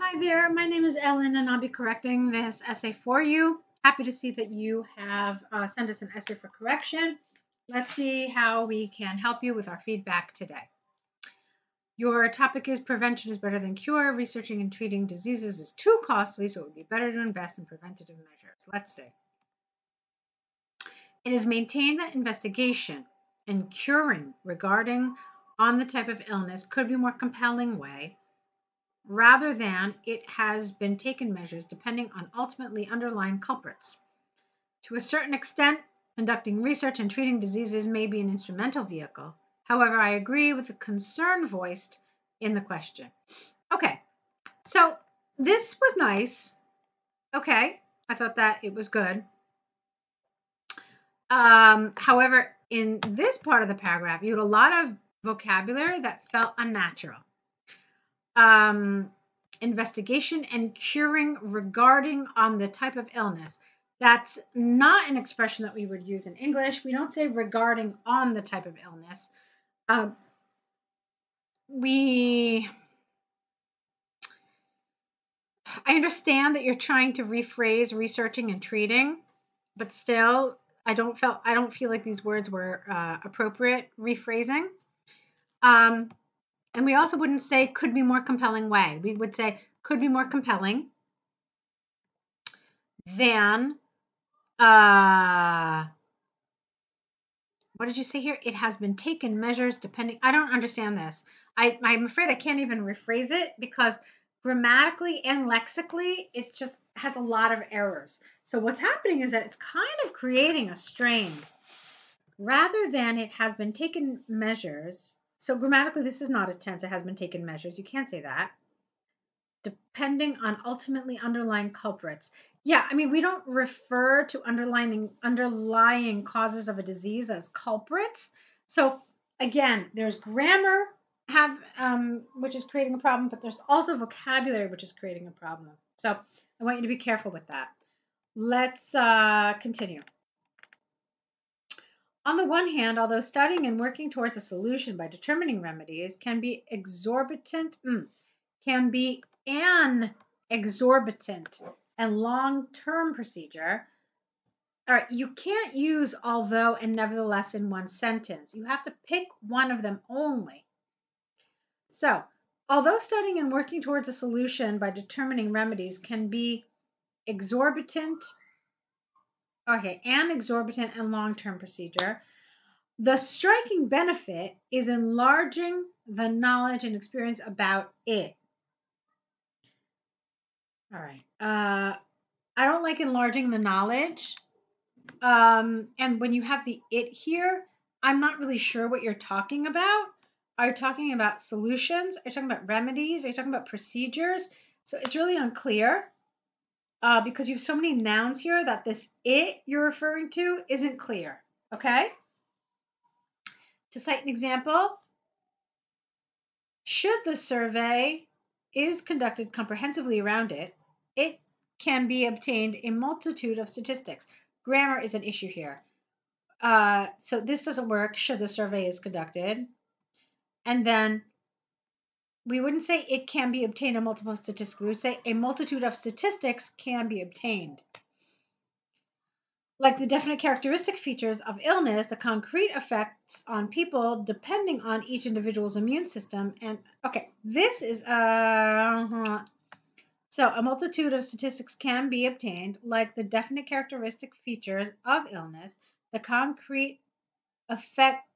Hi there, my name is Ellen and I'll be correcting this essay for you. Happy to see that you have uh, sent us an essay for correction. Let's see how we can help you with our feedback today. Your topic is prevention is better than cure. Researching and treating diseases is too costly, so it would be better to invest in preventative measures. Let's see. It is maintained that investigation and curing regarding on the type of illness could be a more compelling way rather than it has been taken measures depending on ultimately underlying culprits. To a certain extent, conducting research and treating diseases may be an instrumental vehicle. However, I agree with the concern voiced in the question. Okay, so this was nice. Okay, I thought that it was good. Um, however, in this part of the paragraph, you had a lot of vocabulary that felt unnatural um, investigation and curing regarding on the type of illness. That's not an expression that we would use in English. We don't say regarding on the type of illness. Um, we, I understand that you're trying to rephrase researching and treating, but still, I don't feel I don't feel like these words were uh, appropriate rephrasing. Um, and we also wouldn't say could be more compelling way. We would say could be more compelling than uh what did you say here? It has been taken measures depending I don't understand this. I, I'm afraid I can't even rephrase it because grammatically and lexically it just has a lot of errors. So what's happening is that it's kind of creating a strain rather than it has been taken measures so grammatically, this is not a tense. It has been taken measures. You can't say that. Depending on ultimately underlying culprits. Yeah, I mean, we don't refer to underlying underlying causes of a disease as culprits. So again, there's grammar have um, which is creating a problem, but there's also vocabulary which is creating a problem. So I want you to be careful with that. Let's uh, continue. On the one hand, although studying and working towards a solution by determining remedies can be exorbitant, mm, can be an exorbitant and long-term procedure. All right, you can't use although and nevertheless in one sentence. You have to pick one of them only. So, although studying and working towards a solution by determining remedies can be exorbitant Okay, an exorbitant and long term procedure. The striking benefit is enlarging the knowledge and experience about it. All right. Uh, I don't like enlarging the knowledge. Um, and when you have the it here, I'm not really sure what you're talking about. Are you talking about solutions? Are you talking about remedies? Are you talking about procedures? So it's really unclear uh, because you have so many nouns here that this it you're referring to isn't clear. Okay? To cite an example, should the survey is conducted comprehensively around it, it can be obtained a multitude of statistics. Grammar is an issue here. Uh, so this doesn't work should the survey is conducted. And then we wouldn't say it can be obtained a multiple statistics. We would say a multitude of statistics can be obtained. Like the definite characteristic features of illness, the concrete effects on people depending on each individual's immune system. And okay, this is uh, so a multitude of statistics can be obtained, like the definite characteristic features of illness, the concrete effect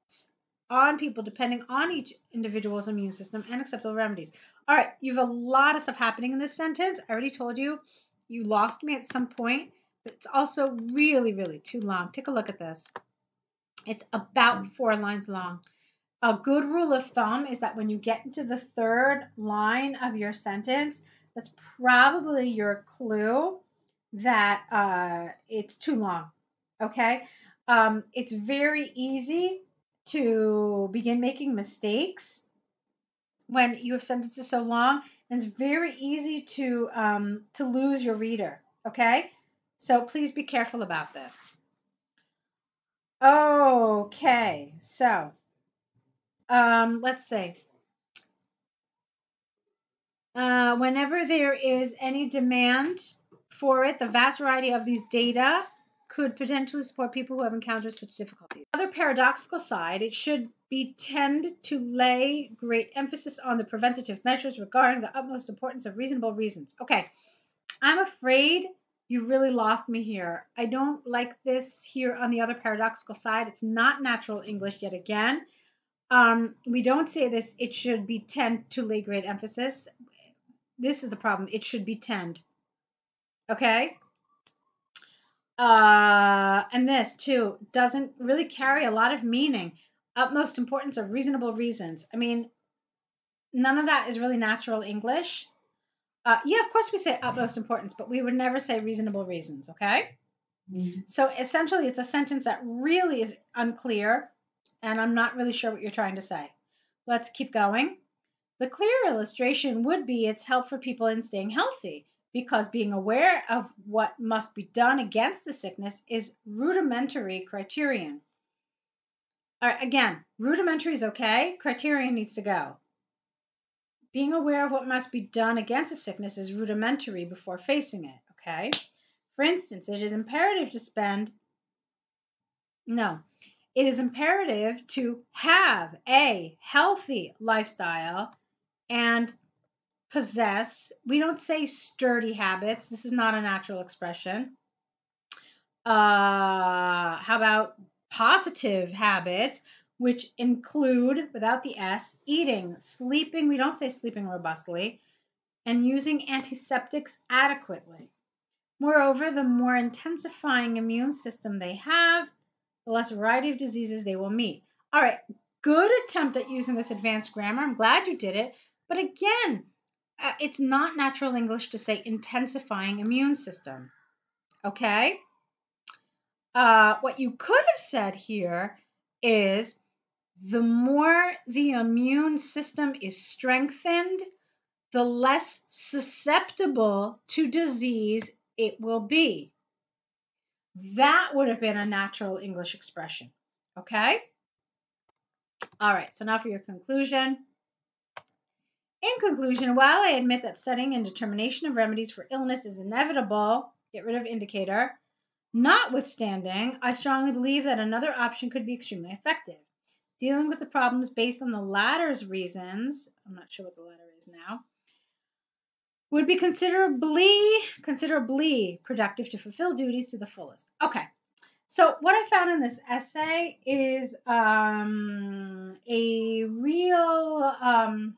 on people depending on each individual's immune system and acceptable remedies. All right, you have a lot of stuff happening in this sentence. I already told you you lost me at some point, but it's also really, really too long. Take a look at this. It's about four lines long. A good rule of thumb is that when you get into the third line of your sentence, that's probably your clue that uh, it's too long. Okay? Um, it's very easy to begin making mistakes when you have sentences so long, and it's very easy to um, to lose your reader. Okay, so please be careful about this. Okay, so um, let's see. Uh, whenever there is any demand for it, the vast variety of these data could potentially support people who have encountered such difficulties. The other paradoxical side, it should be tend to lay great emphasis on the preventative measures regarding the utmost importance of reasonable reasons. Okay, I'm afraid you really lost me here. I don't like this here on the other paradoxical side. It's not natural English yet again. Um, we don't say this, it should be tend to lay great emphasis. This is the problem. It should be tend. Okay? Uh, and this too doesn't really carry a lot of meaning. Utmost importance of reasonable reasons. I mean, none of that is really natural English. Uh, yeah, of course we say utmost importance, but we would never say reasonable reasons, okay? Mm-hmm. So essentially, it's a sentence that really is unclear, and I'm not really sure what you're trying to say. Let's keep going. The clear illustration would be its help for people in staying healthy because being aware of what must be done against the sickness is rudimentary criterion. All right, again, rudimentary is okay, criterion needs to go. Being aware of what must be done against a sickness is rudimentary before facing it, okay? For instance, it is imperative to spend, no, it is imperative to have a healthy lifestyle and possess, we don't say sturdy habits. This is not a natural expression. Uh, how about positive habits, which include, without the S, eating, sleeping, we don't say sleeping robustly, and using antiseptics adequately. Moreover, the more intensifying immune system they have, the less variety of diseases they will meet. All right, good attempt at using this advanced grammar. I'm glad you did it. But again, uh, it's not natural English to say intensifying immune system. Okay? Uh, what you could have said here is the more the immune system is strengthened, the less susceptible to disease it will be. That would have been a natural English expression. Okay? All right, so now for your conclusion. In conclusion, while I admit that studying and determination of remedies for illness is inevitable, get rid of indicator, notwithstanding, I strongly believe that another option could be extremely effective. Dealing with the problems based on the latter's reasons, I'm not sure what the latter is now, would be considerably considerably productive to fulfill duties to the fullest. Okay. So what I found in this essay is um, a real um,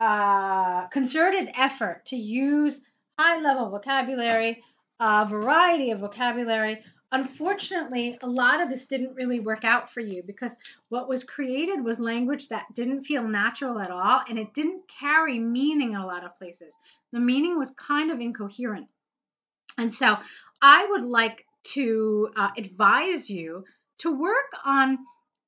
uh, concerted effort to use high level vocabulary, a variety of vocabulary. Unfortunately, a lot of this didn't really work out for you because what was created was language that didn't feel natural at all and it didn't carry meaning in a lot of places. The meaning was kind of incoherent. And so I would like to uh, advise you to work on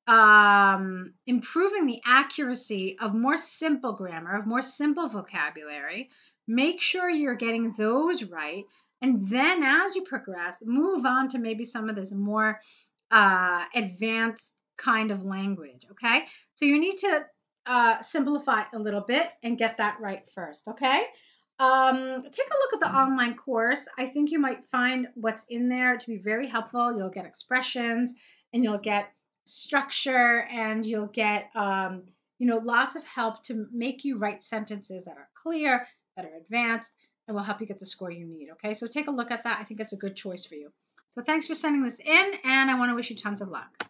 um, improving the accuracy of more simple grammar, of more simple vocabulary. Make sure you're getting those right. And then as you progress, move on to maybe some of this more uh, advanced kind of language. Okay. So you need to uh, simplify a little bit and get that right first. Okay. Um, take a look at the online course. I think you might find what's in there to be very helpful. You'll get expressions and you'll get structure and you'll get um, you know lots of help to make you write sentences that are clear that are advanced and will help you get the score you need okay? So take a look at that. I think it's a good choice for you. So thanks for sending this in and i want to wish you tons of luck